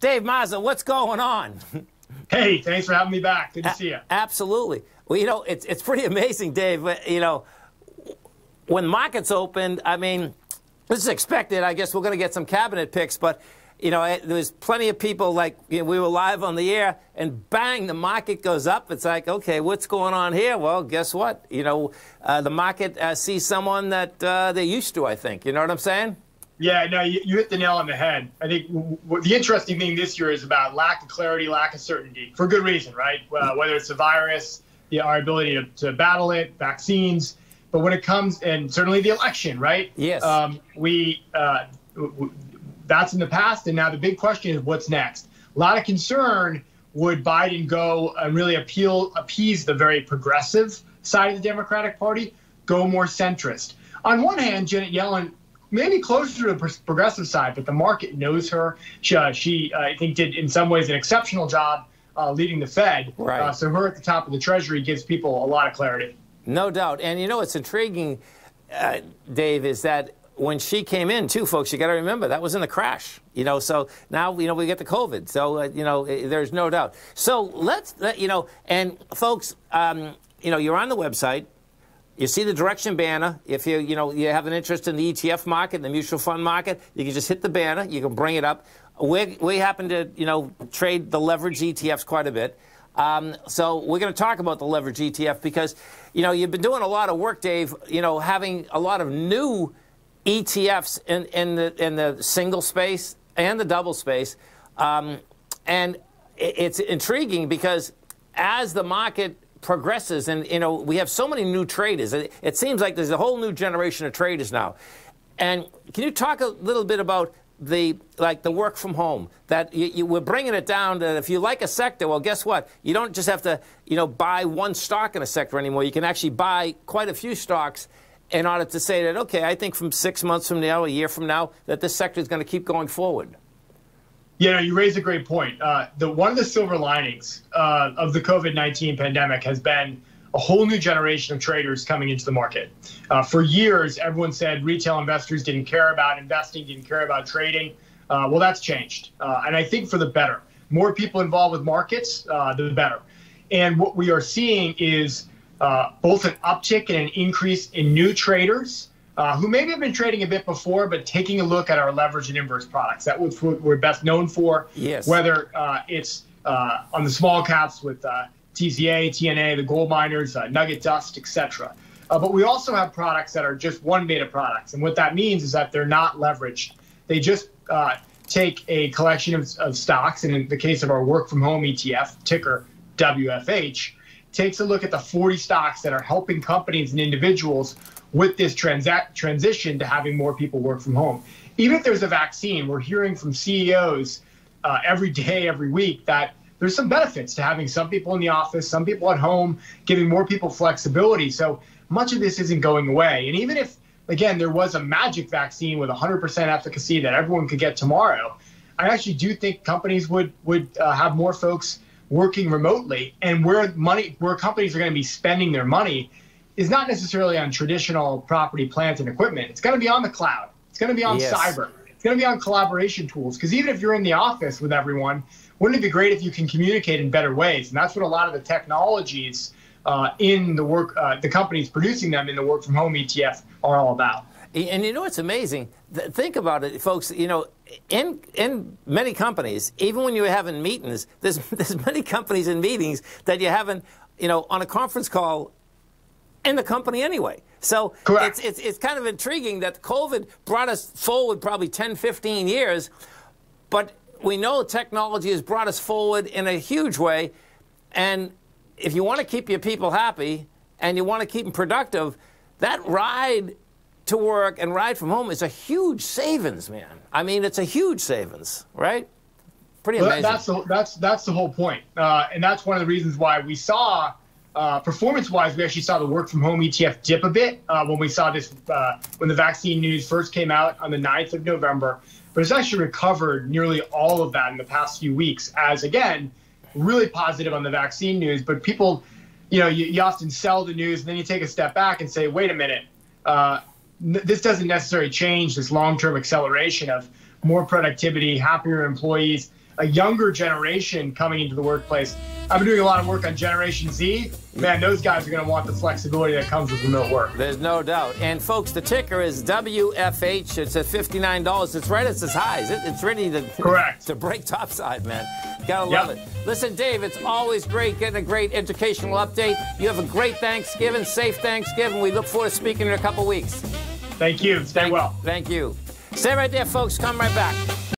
Dave Mazza, what's going on? Hey, thanks for having me back. Good to see you. Absolutely. Well, you know, it's it's pretty amazing, Dave. You know, when markets opened, I mean, this is expected. I guess we're going to get some cabinet picks, but you know, there was plenty of people like you know, we were live on the air, and bang, the market goes up. It's like, okay, what's going on here? Well, guess what? You know, uh, the market uh, sees someone that uh, they're used to. I think. You know what I'm saying? Yeah, no, you, you hit the nail on the head. I think w- the interesting thing this year is about lack of clarity, lack of certainty, for good reason, right? Uh, whether it's the virus, the, our ability to, to battle it, vaccines, but when it comes, and certainly the election, right? Yes. Um, we uh, w- that's in the past, and now the big question is what's next. A lot of concern: would Biden go and really appeal, appease the very progressive side of the Democratic Party, go more centrist? On one hand, Janet Yellen maybe closer to the progressive side, but the market knows her. She, uh, she uh, I think, did in some ways an exceptional job uh, leading the Fed. Right. Uh, so her at the top of the Treasury gives people a lot of clarity. No doubt. And you know what's intriguing, uh, Dave, is that when she came in, too, folks, you got to remember that was in the crash. You know, so now you know we get the COVID. So uh, you know, there's no doubt. So let's, you know, and folks, um, you know, you're on the website. You see the Direxion banner. If you you know you have an interest in the ETF market, the mutual fund market, you can just hit the banner. You can bring it up. We we happen to you know trade the leverage ETFs quite a bit. Um, so we're going to talk about the leverage ETF because you know you've been doing a lot of work, Dave. You know having a lot of new ETFs in in the in the single space and the double space, um, and it's intriguing because as the market progresses, and you know we have so many new traders. It, it, seems like there's a whole new generation of traders now. And can you talk a little bit about the like the work from home that you, you, we're bringing it down that if you like a sector, well, guess what? You don't just have to you know buy one stock in a sector anymore. You can actually buy quite a few stocks in order to say that okay, I think from six months from now, a year from now, that this sector is going to keep going forward. Yeah, you raise a great point. Uh, the one of the silver linings uh, of the COVID nineteen pandemic has been a whole new generation of traders coming into the market. Uh, for years, everyone said retail investors didn't care about investing, didn't care about trading. Uh, well, that's changed, uh, and I think for the better. More people involved with markets, uh, the better. And what we are seeing is both an uptick and an increase in new traders uh, who maybe have been trading a bit before, but taking a look at our leverage and inverse products. That was what we're best known for. Yes. Whether uh, it's uh, on the small caps with uh, TZA, TNA, the gold miners, uh, Nugget Dust, etc. Uh, but we also have products that are just one beta products, and what that means is that they're not leveraged. They just take a collection of, of stocks, and in the case of our work from home ETF, ticker WFH, takes a look at the 40 stocks that are helping companies and individuals with this transa- transition to having more people work from home. Even if there's a vaccine, we're hearing from CEOs uh, every day, every week that there's some benefits to having some people in the office, some people at home, giving more people flexibility. So much of this isn't going away. And even if, again, there was a magic vaccine with 100% efficacy that everyone could get tomorrow, I actually do think companies would would uh, have more folks working remotely, and where money, where companies are going to be spending their money is not necessarily on traditional property, plant, and equipment. It's going to be on the cloud. It's going to be on yes. cyber. It's going to be on collaboration tools. Because even if you're in the office with everyone, wouldn't it be great if you can communicate in better ways? And that's what a lot of the technologies uh, in the work, uh, the companies producing them in the work from home ETF are all about. And you know what's amazing? Think about it, folks. You know, in in many companies, even when you're having meetings, there's there's many companies in meetings that you haven't, you know, on a conference call in the company anyway. So it's, it's, it's kind of intriguing that COVID brought us forward probably 10, 15 years, but we know technology has brought us forward in a huge way. And if you want to keep your people happy and you want to keep them productive, that ride to work and ride from home is a huge savings, man. I mean, it's a huge savings, right? Pretty amazing. Well, that's, the, that's, that's the whole point. Uh, and that's one of the reasons why we saw uh, performance-wise, we actually saw the work-from-home ETF dip a bit uh, when we saw this uh, when the vaccine news first came out on the 9th of November. But it's actually recovered nearly all of that in the past few weeks, as again, really positive on the vaccine news. But people, you know, you, you often sell the news, and then you take a step back and say, wait a minute, uh, this doesn't necessarily change this long-term acceleration of more productivity, happier employees. A younger generation coming into the workplace. I've been doing a lot of work on Generation Z. Man, those guys are going to want the flexibility that comes with remote work. There's no doubt. And folks, the ticker is WFH. It's at $59. It's right at its highs. It's ready to correct to break topside, man. Gotta love yep. it. Listen, Dave, it's always great getting a great educational update. You have a great Thanksgiving, safe Thanksgiving. We look forward to speaking in a couple weeks. Thank you. Stay thank, well. Thank you. Stay right there, folks. Come right back.